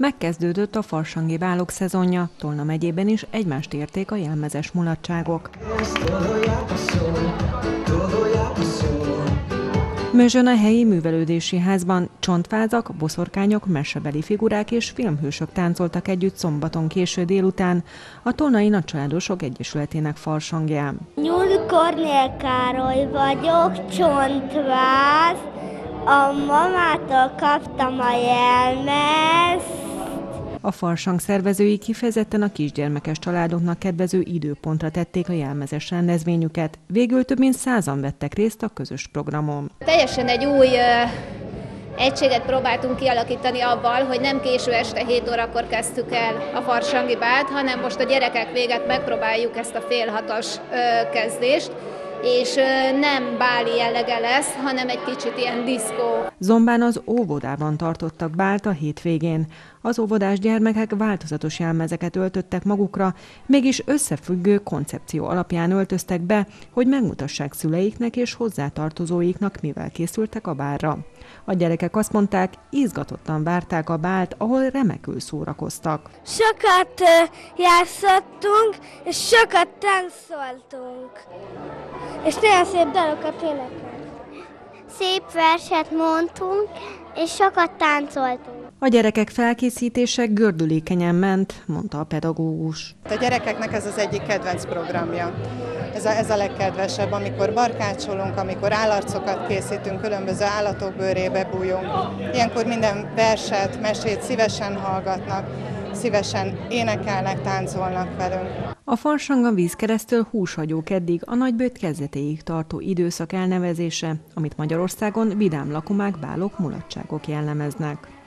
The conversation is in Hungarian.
Megkezdődött a farsangi bálok szezonja, Tolna megyében is egymást érték a jelmezes mulatságok. Mözsön a helyi művelődési házban csontfázak, boszorkányok, mesebeli figurák és filmhősök táncoltak együtt szombaton késő délután a Tolnai Nagycsaládosok Egyesületének farsangján. Nyúl Kornél Károly vagyok, csontváz, a mamától kaptam a jelmezt, a farsang szervezői kifejezetten a kisgyermekes családoknak kedvező időpontra tették a jelmezes rendezvényüket. Végül több mint százan vettek részt a közös programon. Teljesen egy új egységet próbáltunk kialakítani abban, hogy nem késő este 7 órakor kezdtük el a farsangi bát, hanem most a gyerekek véget megpróbáljuk ezt a fél hatos kezdést, és nem báli jellege lesz, hanem egy kicsit ilyen diszkó. Zombán az óvodában tartottak bált a hétvégén. Az óvodás gyermekek változatos jelmezeket öltöttek magukra, mégis összefüggő koncepció alapján öltöztek be, hogy megmutassák szüleiknek és hozzátartozóiknak, mivel készültek a bárra. A gyerekek azt mondták, izgatottan várták a bált, ahol remekül szórakoztak. Sokat játszottunk, és sokat táncoltunk. És nagyon szép dalokat énekeltünk. Szép verset mondtunk, és sokat táncoltunk. A gyerekek felkészítése gördülékenyen ment, mondta a pedagógus. A gyerekeknek ez az egyik kedvenc programja. Ez a, ez a legkedvesebb, amikor barkácsolunk, amikor állarcokat készítünk, különböző állatok bőrébe bújunk. Ilyenkor minden verset, mesét szívesen hallgatnak, szívesen énekelnek, táncolnak velünk. A farsanga víz keresztül húshagyók eddig a nagybőt kezdetéig tartó időszak elnevezése, amit Magyarországon vidám lakomák, bálok, mulatságok jellemeznek.